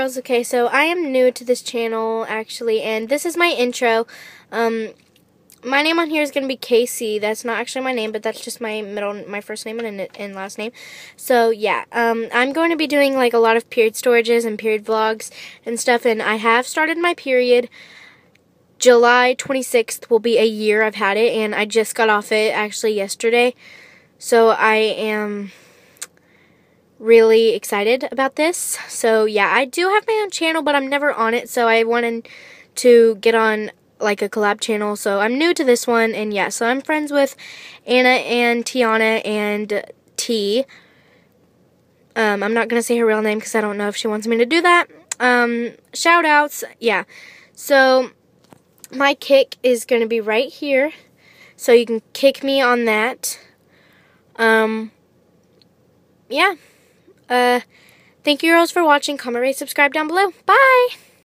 Girls, okay, so I am new to this channel, actually, and this is my intro. Um, my name on here is going to be Casey. That's not actually my name, but that's just my middle, my first name and, and last name. So, yeah, um, I'm going to be doing, like, a lot of period storages and period vlogs and stuff, and I have started my period. July 26th will be a year I've had it, and I just got off it, actually, yesterday. So, I am really excited about this. So yeah, I do have my own channel, but I'm never on it. So I wanted to get on like a collab channel. So I'm new to this one. And yeah, so I'm friends with Anna and Tiana and T. Um, I'm not going to say her real name because I don't know if she wants me to do that. Um, shout outs. Yeah. So my Kik is going to be right here. So you can Kik me on that. Um, yeah. Uh, thank you girls for watching. Comment, rate, subscribe down below. Bye!